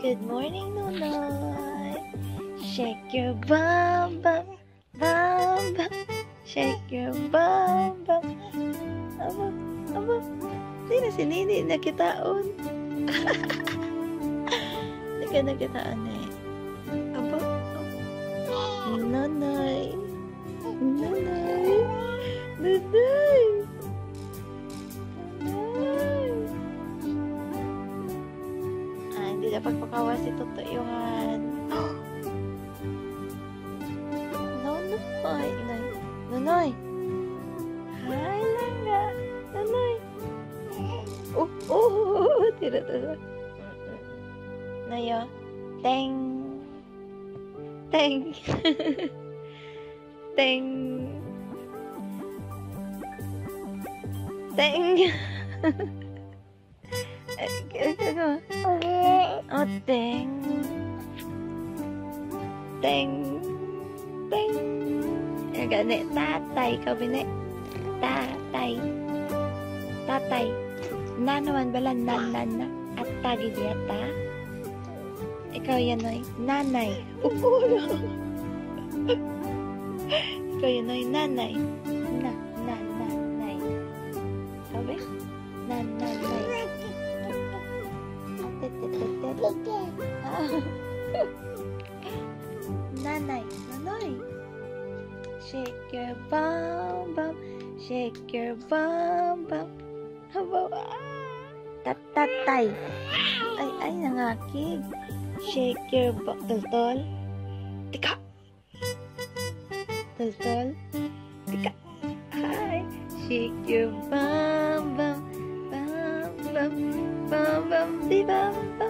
Good morning, Nunoy. Shake your bum bum, bum bum. Shake your bum bum. Aba, aba. Di na si Nini nakitaon. Di ka nakitaan eh. Aba, aba. Nunoy. Nunoy. Nunoy. dapat mengawasi tutuyuhan. Nonoy! Nonoy! Nonoy! Hai, Langga! Nonoy! Oh, oh, oh, tidak tahu. Nayo, teng! Teng! teng! Teng! Ito, Oh, teng. Teng. Teng. Ayan, gani. Tatay kami na. Tatay. Tatay. Nanawan bala nanana. At tagi yata. Ikaw yan oy. Nanay. Ukulo. Ikaw yan oy. Nanay. Nanay. Nanay, nanay. Shake your bum bum, shake your bum bum. Habaw, tatatay. Ay, ay, nangakig. Shake your bum, tultol. Tika. Tultol. Tika. Ay, shake your bum bum, bum bum, bum bum, di bum bum.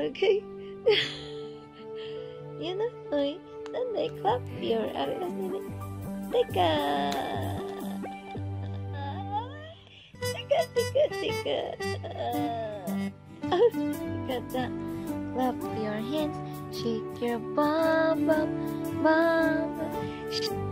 Aragay. Yan na, oy. Nanay, clap your aragay. Tika! Tika, tika, tika. Tika, Clap your hands, shake your bum bum bum.